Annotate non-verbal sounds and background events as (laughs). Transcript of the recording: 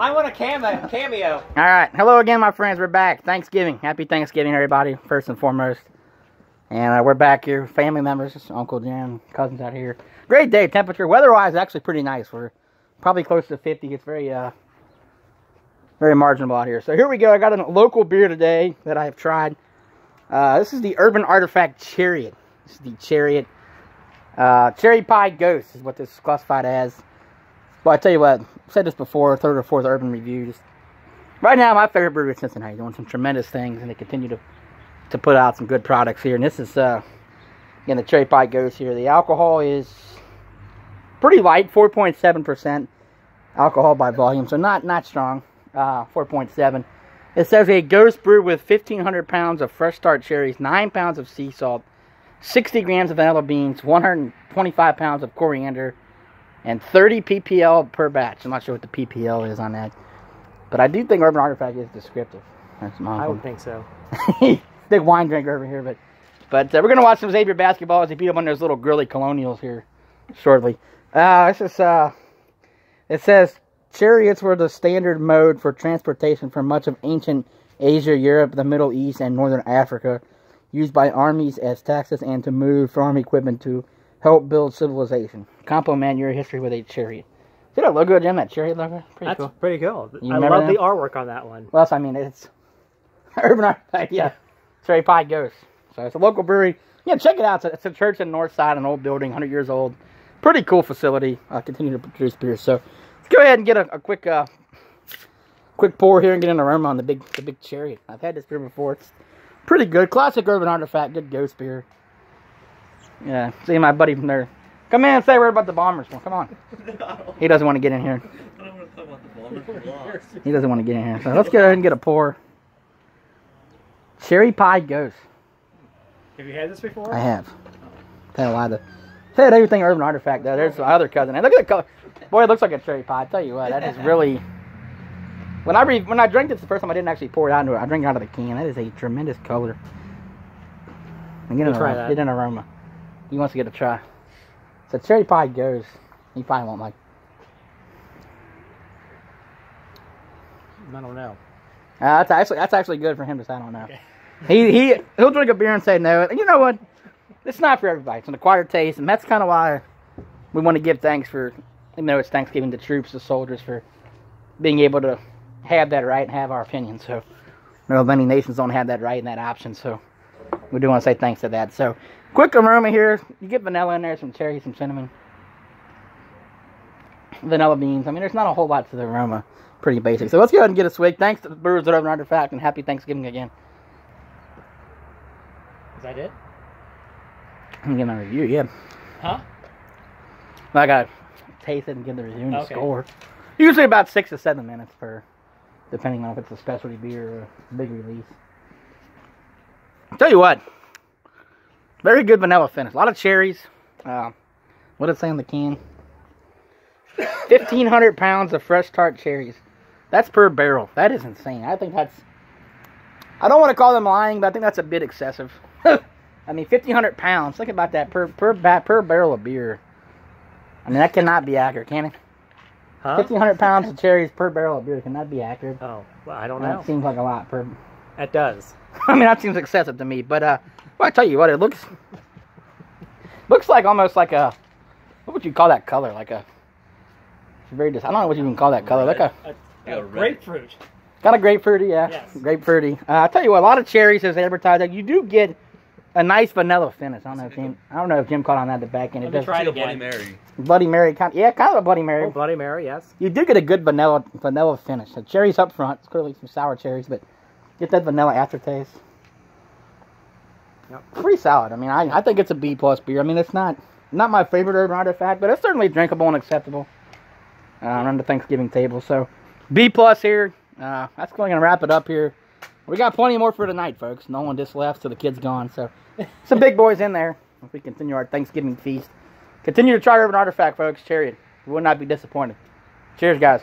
I want a cameo. All right. Hello again, my friends. We're back. Thanksgiving. Happy Thanksgiving, everybody, first and foremost. And uh, we're back here, family members, Uncle Jim, cousins out here. Great day, temperature. Weather-wise, actually pretty nice. We're probably close to 50. It's very, uh, very marginal out here. So here we go. I got a local beer today that I have tried. Uh, this is the Urban Artifact Chariot. This is the Chariot. Uh, Cherry Pie Ghost is what this is classified as. But I tell you what, Said this before, third or fourth Urban review. Just right now, my favorite brewery is Cincinnati. Doing some tremendous things, and they continue to to put out some good products here. And this is uh, again the Cherry Pie Ghost here. The alcohol is pretty light, 4.7 percent alcohol by volume, so not not strong. Uh, 4.7. It says a ghost brew with 1,500 pounds of fresh start cherries, 9 pounds of sea salt, 60 grams of vanilla beans, 125 pounds of coriander, and 30 ppl per batch. I'm not sure what the ppl is on that, but I do think Urban Artifact is descriptive. That's my. I would think so. (laughs) Big wine drinker over here, but but uh, we're gonna watch some Xavier basketball as they beat up on those little girly colonials here shortly. Uh, this is uh, it says chariots were the standard mode for transportation for much of ancient Asia, Europe, the Middle East, and northern Africa, used by armies as taxis and to move farm equipment to help build civilization. Compliment your history with a chariot. See that logo, Jim? That chariot logo? Pretty That's cool. pretty cool. You I love that? the artwork on that one. Well, I mean, it's (laughs) Urban Artifact, yeah. Cherry Pie Ghost. So it's a local brewery. Yeah, check it out. It's a, it's a church in the north side, an old building, 100 years old. Pretty cool facility. Uh, continue to produce beer. So let's go ahead and get a, a quick uh, quick pour here and get an aroma on the big the big chariot. I've had this beer before. It's pretty good. Classic Urban Artifact. Good ghost beer. Yeah, see my buddy from there. Come in and say a word about the Bombers. Well, come on. He doesn't want to get in here. I don't want to talk about the Bombers. He doesn't want to get in here. So let's go ahead and get a pour. Cherry Pie Ghost. Have you had this before? I have. Tell you why the said everything Urban Artifact though. There's my other cousin. And look at the color. Boy, it looks like a cherry pie. I tell you what, that is really. (laughs) When I re- when I drank this the first time, I didn't actually pour it out into it. I drank it out of the can. That is a tremendous color. And get an We'll try that. Get an aroma. He wants to get a try. So cherry pie goes. He probably won't like. I don't know. Uh, that's actually that's actually good for him to say. I don't know. He he he'll drink a beer and say no. And you know what? It's not for everybody. It's an acquired taste, and that's kind of why we want to give thanks for, even though it's Thanksgiving, to troops, the soldiers, for being able to have that right and have our opinion. So, you know, many nations don't have that right and that option. So, we do want to say thanks to that. So, quick aroma here. You get vanilla in there, some cherry, some cinnamon, vanilla beans. I mean, there's not a whole lot to the aroma. Pretty basic. So let's go ahead and get a swig. Thanks to the Brewers at Urban Artifact, and happy Thanksgiving again. Is that it? I'm gonna review, yeah. Huh? I gotta taste it and give the review and Okay. score. Usually about six to seven minutes per, depending on if it's a specialty beer or a big release. Tell you what, very good vanilla finish. A lot of cherries. Uh, what did it say on the can? 1,500 pounds of fresh tart cherries. That's per barrel. That is insane. I think that's. I don't want to call them lying, but I think that's a bit excessive. (laughs) I mean, 1,500 pounds. Think about that per per per barrel of beer. I mean, that cannot be accurate, can it? Huh? 1,500 pounds of cherries per barrel of beer cannot be accurate. Oh, well, I don't know. That seems like a lot per. That does. (laughs) I mean, that seems excessive to me. But uh, well, I tell you what, it looks looks like almost like a what would you call that color? Like a it's very. Dis- I don't know what you even call that color. Like a A, Yeah, a grapefruit. kind of grapefruity, yeah, Yes. grapefruity. Uh, I tell you what, a lot of cherries as advertised. advertise that you do get a nice vanilla finish. I don't know if Jim. I don't know if Jim caught on that at the back end. It Let me does try it a Bloody. Mary. Bloody Mary, kind yeah, kind of a Bloody Mary. Oh, Bloody Mary, yes. You do get a good vanilla vanilla finish. The cherries up front, it's clearly some sour cherries, but get that vanilla aftertaste. Yep. Pretty solid. I mean, I, I think it's a B plus beer. I mean, it's not not my favorite urban artifact, but it's certainly drinkable and acceptable uh, on the Thanksgiving table. So B plus here. Uh, that's going to wrap it up here. We got plenty more for tonight, folks. No one just left, so the kid's gone. So some big boys in there. If we continue our Thanksgiving feast, continue to try urban artifact, folks. Chariot, you will not be disappointed. Cheers, guys.